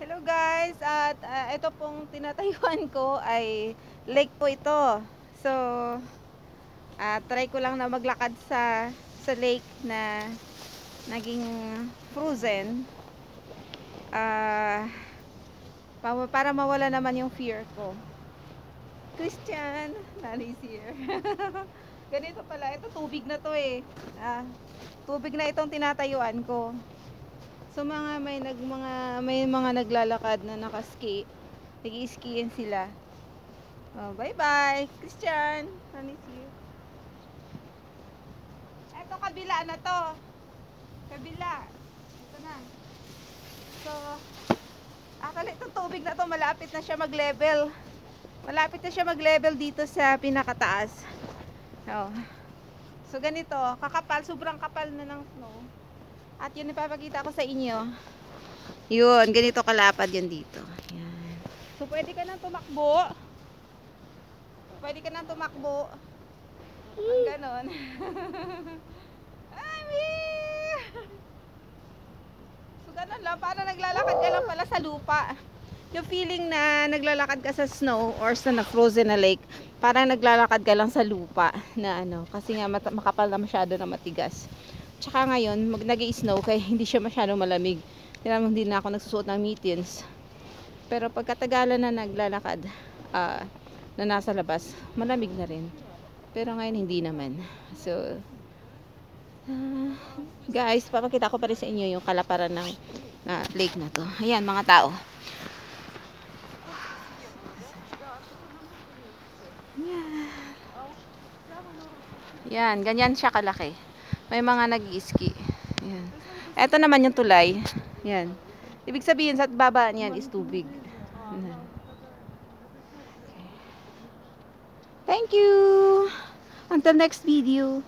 Hello guys, at ah, ito pong tinatayuan ko ay lake po ito. So, ah, try ko lang na maglakad sa sa lake na naging frozen. Pa- para mawala naman yung fear ko. Christian, Nani's here. Ganito pala, ito tubig na to eh. Ah, tubig na itong tinatayuan ko. So mga may nag mga may mga naglalakad na naka-ski. Nag-skiing sila. Oh, bye-bye, Christian. Honey, see you. Eto kabila na to. Kabila. Ito na. So, actually itong tubig na to malapit na siya mag-level. Malapit na siya mag-level dito sa pinakataas. Oh. So ganito, kakapal, sobrang kapal na ng snow. At yun ipapakita ko sa inyo. Yun, ganito kalapad yun dito. Yan. So, pwede ka nang tumakbo. Pwede ka nang tumakbo. Ang ganon. Ay, Mir! So, ganon lang. Parang naglalakad ka lang pala sa lupa. Yung feeling na naglalakad ka sa snow or sa na-frozen na lake, parang naglalakad ka lang sa lupa na ano, kasi nga makapal na masyado na matigas. Tsaka ngayon, mag nag snow kaya hindi siya masyadong malamig. Kaya hindi na ako nagsusuot ng mittens. Pero pagkatagalan na naglalakad, ah, na nasa labas, malamig na rin. Pero ngayon hindi naman. So, ah, guys, papakita ko pa rin sa inyo yung kalaparan ng na lake na to. Ayan, mga tao. Yan, ganyan siya kalaki. May mga nag-ski. Yan. Ito naman yung tulay. Yan. Ibig sabihin sa baba niyan is tubig. Yan. Thank you. Until next video.